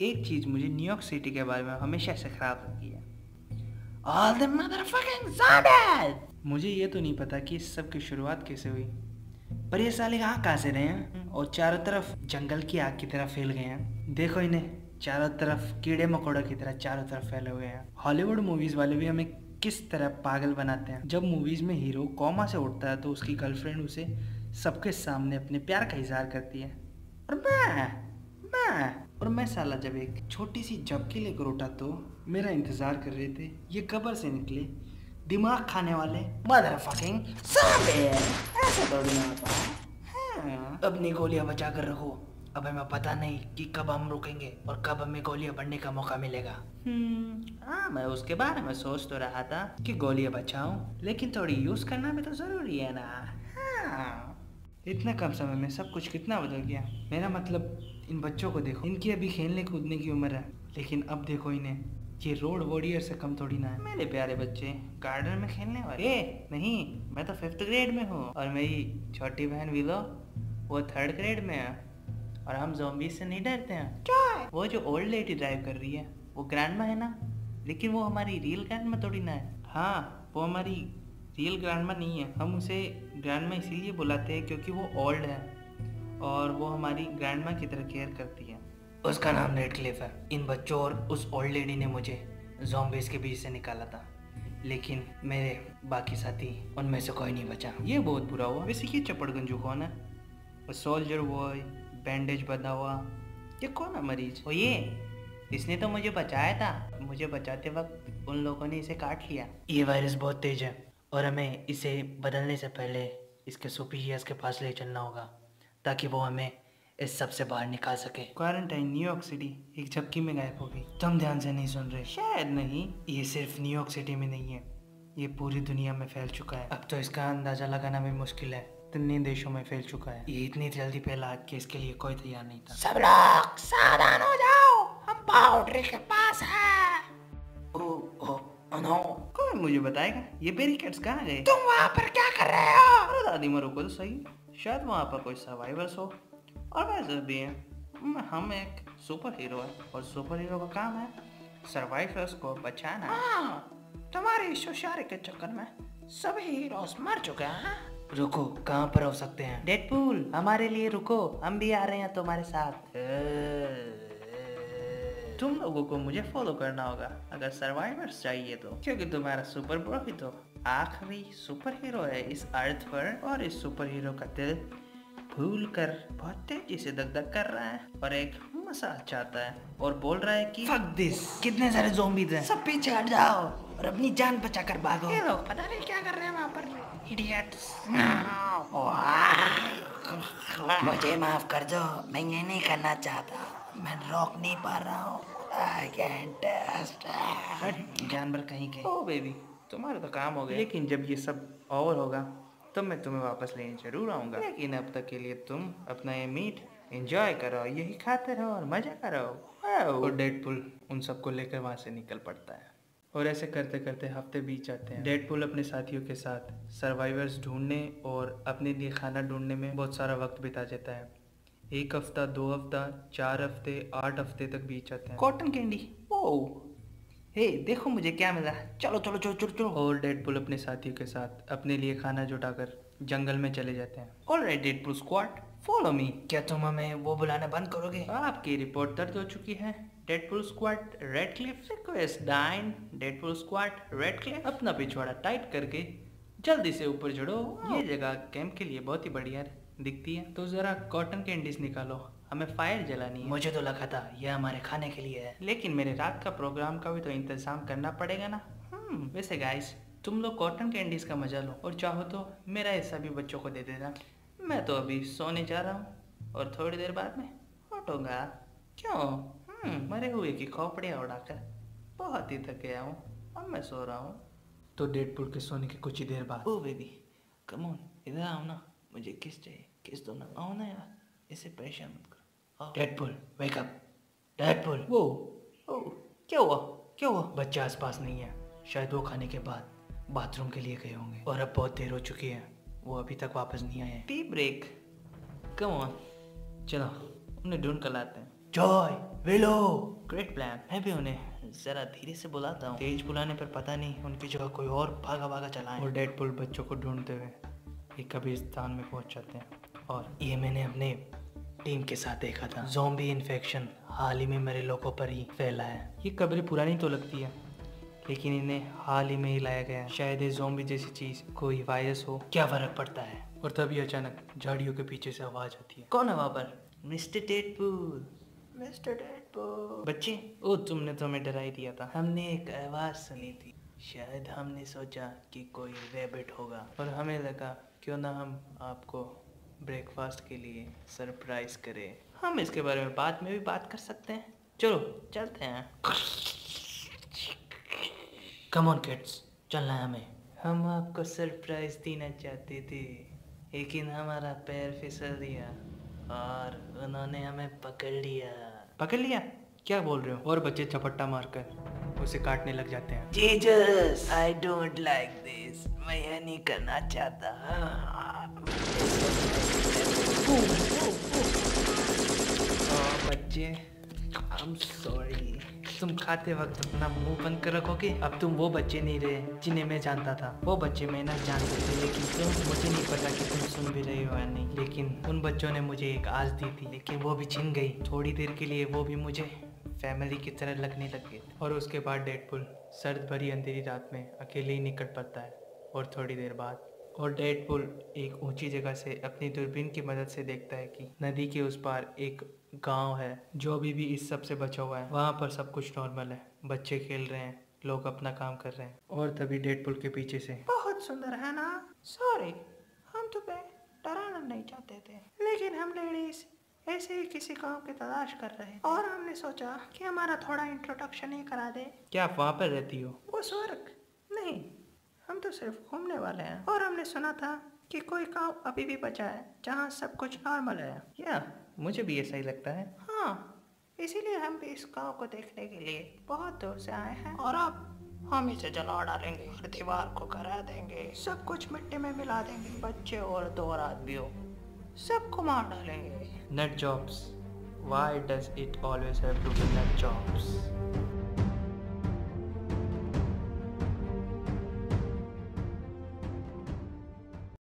एक चीज़ मुझे New York city के बारे में हमेशा से खराब लगती है। The motherfucking zombies! मुझे ये तो नहीं पता कि इस सब की शुरुआत कैसे हुई। पर ये साले आ कहाँ से रहे हैं? और चारों तरफ़ जंगल की आग की तरह फैल गए हैं। देखो इन्हें, चारों तरफ़ कीड़े मकोड़ों की तरह चारों तरफ़ फैले हुए हैं। हॉलीवुड मूवीज़ वाले भी हमें किस तरह पागल बनाते हैं? जब मूवीज़ में हीरो कॉमा से उठता है तो उसकी गर्लफ्रेंड उसे सबके सामने अपने प्यार का इजहार करती है। और मैं मैं और मैं साला जब एक छोटी सी झपकी लेकर उठा तो मेरा इंतज़ार कर रहे थे ये कबर से निकले। दिमाग खाने वाले मदर फकिंग ऐसा थोड़ी ना होता है। हाँ, अपनी गोलियाँ बचा कर रखो। अब हमें पता नहीं कि कब हम रुकेंगे और कब हमें गोलियाँ बढ़ने का मौका मिलेगा। हम्म, हाँ मैं उसके बारे में सोच तो रहा था कि गोलियाँ बचाऊं लेकिन थोड़ी यूज़ करना भी तो ज़रूरी है ना। इतने कम समय में सब कुछ कितना बदल गया? मेरा मतलब इन बच्चों को देखो। इनकी अभी खेलने कूदने की उम्र है लेकिन अब देखो इन्हें। ये रोड वॉरियर से कम थोड़ी ना है। मेरे प्यारे बच्चे गार्डन में खेलने वाले। ए, नहीं मैं तो फिफ्थ ग्रेड में हूँ। और मेरी छोटी बहन विलो वो थर्ड ग्रेड में है। और हम जोम्बी से नहीं डरते हैं। वो जो ओल्ड लेडी ड्राइव कर रही है वो ग्रैंडमा है ना? लेकिन वो हमारी रियल ग्रैंडमा थोड़ी ना है। हाँ वो हमारी रियल ग्रैंडमा नहीं है। हम उसे ग्रैंडमा इसीलिए बुलाते हैं क्योंकि वो ओल्ड है और वो हमारी ग्रैंडमा की तरह केयर करती है। उसका नाम रेड क्लिफ है। इन बच्चों और उस ओल्ड लेडी ने मुझे जोम्बीज के बीच से निकाला था। लेकिन मेरे बाकी साथी उनमें से कोई नहीं बचा। ये बहुत बुरा हुआ। वैसे ये चपड़गंजू कौन है? सोल्जर बॉय बैंडेज बंधा हुआ। ये कौन है मरीज़? ओ ये इसने तो मुझे बचाया था। मुझे बचाते वक्त उन लोगों ने इसे काट लिया। ये वायरस बहुत तेज है। और हमें इसे बदलने से पहले इसके सुपीरियर्स के पास ले चलना होगा ताकि वो हमें इस सबसे बाहर निकाल सके। क्वारंटाइन न्यूयॉर्क सिटी एक झपकी में गायब हो गई। तुम ध्यान से नहीं सुन रहे। शायद नहीं ये सिर्फ़ न्यूयॉर्क सिटी में नहीं है। ये पूरी दुनिया में फैल चुका है। अब तो इसका अंदाज़ा लगाना भी मुश्किल है। इतने देशों में फैल चुका है। ये इतनी जल्दी फैला कि इसके लिए कोई तैयार नहीं था। सब लोग सावधान हो जाओ। हम बाउंड्री के पास हैं। Oh oh no. कौन मुझे बताएगा ये बैरिकेड्स कहाँ गए? तुम वहाँ पर क्या कर रहे हो? अरे दादी मैं रुको तो सही शायद वहाँ पर कोई सर्वाइवर्स हो। और वैसे भी है। हम एक सुपर हीरो है और सुपर हीरो का काम है सर्वाइवर्स को बचाना। हाँ, तुम्हारे होशियारी के चक्कर में सभी हीरोज मर चुके हैं रुको कहाँ पर हो सकते हैं? डेडपूल हमारे लिए रुको हम भी आ रहे हैं तुम्हारे साथ। तुम लोगों को मुझे फॉलो करना होगा। अगर सर्वाइवर्स चाहिए तो। क्योंकि तुम्हारा सुपर ब्रो ही। तो आखिरी सुपर हीरो है इस अर्थ पर और इस सुपर हीरो का दिल भूल कर बहुत तेज़ी से दग दग कर रहा है और एक मसाज चाहता है और बोल रहा है कि फक दिस कितने सारे zombies हैं। सब पीछे हट जाओ। और अपनी जान बचा कर भागो। ये लोग पता नहीं क्या कर रहे हैं वहाँ पर। इडियट्स मुझे माफ़ कर दो। मैं ये नहीं करना चाहता। मैं रोक नहीं पा रहा हूँ। जानवर कहीं के। ओ बेबी तुम्हारा तो काम हो गया। लेकिन जब ये सब ओवर होगा तो मैं तुम्हें वापस लेने ज़रूर आऊँगा। लेकिन अब तक के लिए तुम अपना ये मीट एंजॉय करो यही खाते रहो और मज़ा करो। और डेडपुल उन सबको लेकर वहाँ से निकल पड़ता है। और ऐसे करते करते हफ़्ते बीत जाते हैं। डेडपुल अपने साथियों के साथ सर्वाइवर्स ढूँढने और अपने लिए खाना ढूँढने में बहुत सारा वक्त बिता जाता है। एक हफ़्ता दो हफ़्ता चार हफ़्ते आठ हफ़्ते तक बीत जाते हैं। कॉटन कैंडी ओ हे देखो मुझे क्या मिला। चलो चलो चलो चलो चलो। और डेडपुल अपने साथियों के साथ अपने लिए खाना जुटाकर जंगल में चले जाते हैं। Alright Deadpool squad follow me क्या तुम हमें वो बुलाना बंद करोगे? आपकी रिपोर्ट दर्ज हो चुकी है। Deadpool squad red cliff request denied Deadpool squad red cliff अपना पिछवाड़ा टाइट करके जल्दी से ऊपर चढ़ो। ये जगह कैंप के लिए बहुत ही बढ़िया दिखती है। तो जरा कॉटन कैंडीज निकालो। हमें फायर जलानी है। मुझे तो लगा था यह हमारे खाने के लिए है। लेकिन मेरे रात का प्रोग्राम का भी तो इंतज़ाम करना पड़ेगा ना। हम्म वैसे गाइस तुम लोग कॉटन कैंडीज का मज़ा लो। और चाहो तो मेरा हिस्सा भी बच्चों को दे देना। मैं तो अभी सोने जा रहा हूँ और थोड़ी देर बाद में उठूँगा क्यों? हम्म मरे हुए की खोपड़ियाँ उड़ाकर। बहुत ही थक गया हूँ अब मैं सो रहा हूँ। तो डेडपुल के सोने के कुछ ही देर बाद। ओ बेबी कम ऑन इधर आओ ना। मुझे किस चाहिए। किस दो ना आओ ना यार। इसे परेशान मत करो। डेडपुल वेक अप डेडपुल वो। ओ क्या हुआ? क्या हुआ? बच्चे आसपास नहीं है। शायद वो खाने के बाद बाथरूम के लिए गए होंगे। और अब बहुत देर हो चुकी है। वो अभी तक वापस नहीं आए टी ब्रेक कम ऑन चलो उन्हें ढूंढ कर लाते हैं। जॉय विलो ग्रेट प्लान मैं भी उन्हें जरा धीरे से बुलाता हूँ। तेज बुलाने पर पता नहीं उनकी जगह कोई और भागा भागा चलाए। और डेडपुल बच्चों को ढूंढते हुए। एक कब्रिस्तान में पहुँच जाते हैं। और ये मैंने अपने टीम के साथ देखा था। जोम्बी इन्फेक्शन हाल ही में मेरे लोगों पर ही फैला है। ये कब्रें पुरानी तो लगती है लेकिन इन्हें हाल ही में ही लाया गया है। शायद ये जोम्बी जैसी चीज़ कोई वायरस हो क्या फ़र्क पड़ता है? और तभी अचानक झाड़ियों के पीछे से आवाज़ आती है। कौन है वहाँ पर? Mister Deadpool. Mister Deadpool. बच्चे ओ तुमने तो हमें डरा ही दिया था। हमने एक आवाज़ सुनी थी। शायद हमने सोचा कि कोई रैबिट होगा। और हमें लगा क्यों ना हम आपको ब्रेकफास्ट के लिए सरप्राइज़ करें। हम इसके बारे में बाद में भी बात कर सकते हैं। चलो चलते हैं। कम ऑन किड्स चलना है हमें। हम आपको सरप्राइज़ देना चाहते थे लेकिन हमारा पैर फिसल दिया और उन्होंने हमें पकड़ लिया। पकड़ लिया? क्या बोल रहे हो? और बच्चे चपट्टा मारकर। उसे काटने लग जाते हैं। Jesus I don't like this मैं यह नहीं करना चाहता। बच्चे आई एम सॉरी तुम खाते वक्त अपना मुँह बंद कर रखोगे? अब तुम वो बच्चे नहीं रहे जिन्हें मैं जानता था। वो बच्चे मैं ना जानते थे लेकिन तुम मुझे नहीं पता कि तुम सुन भी रहे हो या नहीं। लेकिन उन बच्चों ने मुझे एक आज दी थी लेकिन वो भी छिन गई। थोड़ी देर के लिए वो भी मुझे फैमिली की तरह लगने लग गए और उसके बाद डेडपुल सर्द भरी अंधेरी रात में अकेले ही निकट पड़ता है और थोड़ी देर बाद और डेडपुल एक ऊँची जगह से अपनी दूरबीन की मदद से देखता है कि नदी के उस पार एक गाँव है, जो अभी भी इस सबसे बचा हुआ है। वहाँ पर सब कुछ नॉर्मल है। बच्चे खेल रहे हैं, लोग अपना काम कर रहे हैं। और तभी डेडपुल के पीछे से, बहुत सुंदर है ना? सॉरी हम तुम्हें डराना नहीं चाहते थे, लेकिन हम लेडीज़ ऐसे ही किसी गाँव की तलाश कर रहे हैं और हमने सोचा कि हमारा थोड़ा इंट्रोडक्शन ही करा दे। क्या आप वहाँ पर रहती हो? वो स्वर्ग। नहीं हम तो सिर्फ़ घूमने वाले हैं। और हमने सुना था कि कोई गाँव अभी भी बचा है जहाँ सब कुछ नॉर्मल है। या मुझे भी ऐसा ही लगता है। हाँ इसीलिए हम भी इस गाँव को देखने के लिए बहुत दूर से आए हैं। और अब हम इसे जला डालेंगे और दीवार को करा देंगे। सब कुछ मिट्टी में मिला देंगे। बच्चे और दो आदमियों। सबको मार डालेंगे Nate jobs why does it always have to jobs